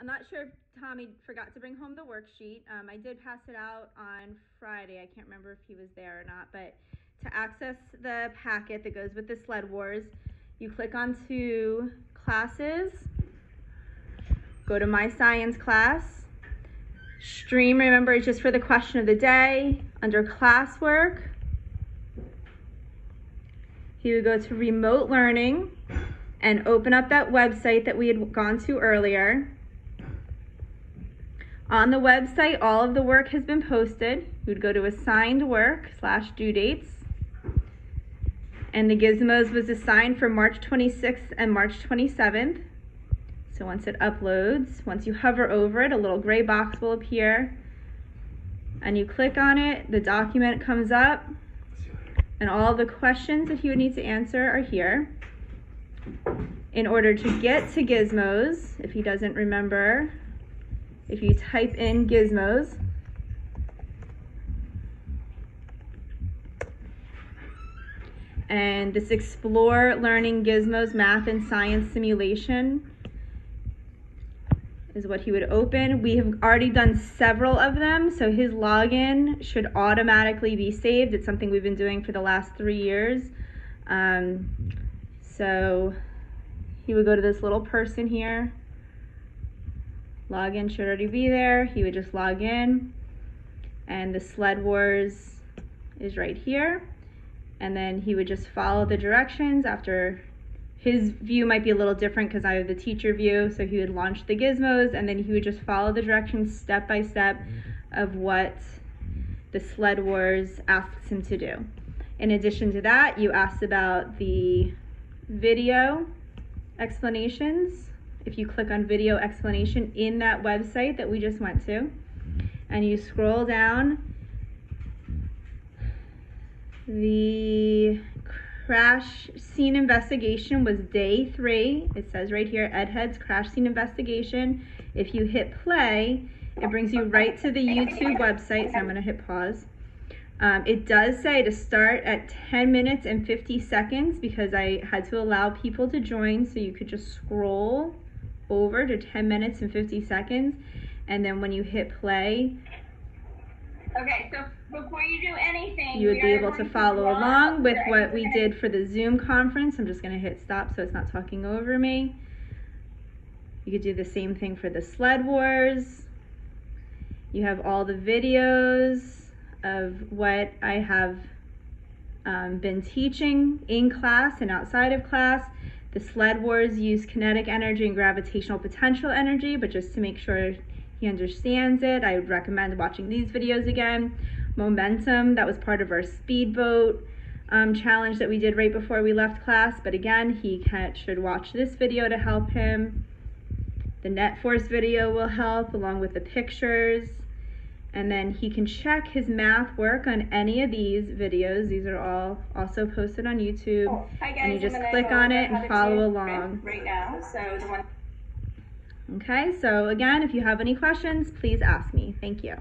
I'm not sure if Tommy forgot to bring home the worksheet. Um, I did pass it out on Friday. I can't remember if he was there or not, but to access the packet that goes with the Sled Wars, you click onto classes, go to my science class, stream, remember, is just for the question of the day. Under classwork, he would go to remote learning and open up that website that we had gone to earlier. On the website, all of the work has been posted. We would go to assigned work slash due dates. And the gizmos was assigned for March 26th and March 27th. So once it uploads, once you hover over it, a little gray box will appear. And you click on it, the document comes up, and all the questions that you would need to answer are here. In order to get to gizmos, if he doesn't remember, if you type in gizmos, and this Explore Learning Gizmos Math and Science Simulation is what he would open. We have already done several of them, so his login should automatically be saved. It's something we've been doing for the last three years. Um, so he would go to this little person here. Login should already be there. He would just log in and the sled wars is right here. And then he would just follow the directions after his view might be a little different because I have the teacher view. So he would launch the gizmos and then he would just follow the directions step by step of what the sled wars asks him to do. In addition to that, you asked about the video explanations. If you click on video explanation in that website that we just went to, and you scroll down, the crash scene investigation was day three. It says right here, Ed Head's crash scene investigation. If you hit play, it brings you right to the YouTube website. So I'm gonna hit pause. Um, it does say to start at 10 minutes and 50 seconds because I had to allow people to join so you could just scroll over to 10 minutes and 50 seconds. And then when you hit play, Okay, so before you do anything, you would be able to follow walk along with what we did for the Zoom conference. I'm just going to hit stop so it's not talking over me. You could do the same thing for the sled wars. You have all the videos of what I have um, been teaching in class and outside of class. The sled wars use kinetic energy and gravitational potential energy, but just to make sure he understands it, I would recommend watching these videos again. Momentum, that was part of our speedboat um, challenge that we did right before we left class, but again, he can, should watch this video to help him. The net force video will help along with the pictures. And then he can check his math work on any of these videos. These are all also posted on YouTube. Cool. Hi guys, And you just click on it and follow along. Right now, so the one. Okay, so again, if you have any questions, please ask me. Thank you.